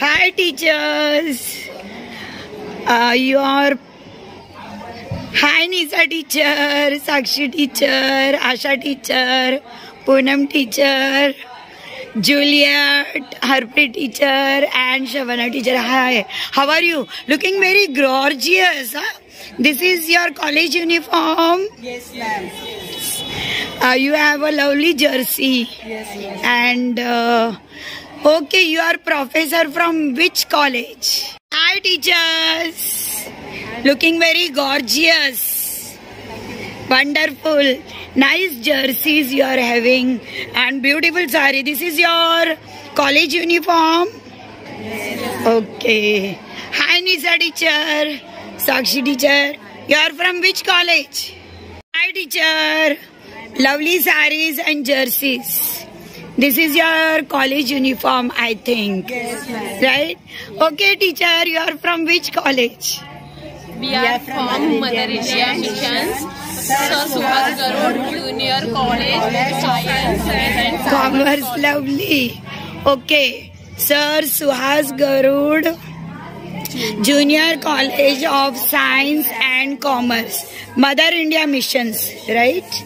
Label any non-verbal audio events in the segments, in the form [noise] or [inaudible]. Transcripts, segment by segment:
Hi, teachers. Uh, your Hi, Nisa teacher, Sakshi teacher, Asha teacher, Poonam teacher, Juliet, Harpreet teacher, and Shavana teacher. Hi, how are you? Looking very gorgeous. Huh? This is your college uniform. Yes, ma'am. Uh, you have a lovely jersey. Yes, yes. And uh, okay, you are professor from which college? Hi, teachers. Looking very gorgeous. Wonderful. Nice jerseys you are having and beautiful sari. This is your college uniform? Okay. Hi, Nisa teacher. Sakshi teacher. You are from which college? Hi, teacher. Lovely saris and jerseys. This is your college uniform, I think. Yes, ma'am. Right? Okay, teacher. You are from which college? We are from Mother India Missions, Sir Subhas Junior College, Science and Commerce, lovely. Okay. Sir Suhas Garud, Junior College of Science and Commerce, Mother India Missions, right?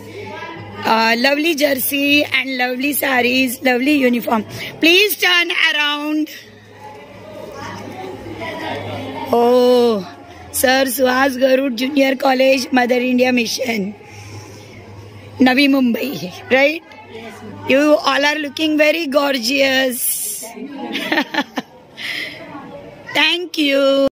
Uh, lovely jersey and lovely saris, lovely uniform. Please turn around. Oh, Sir Suhas Garud Junior College, Mother India Mission, Navi Mumbai, right? You all are looking very gorgeous. [laughs] Thank you.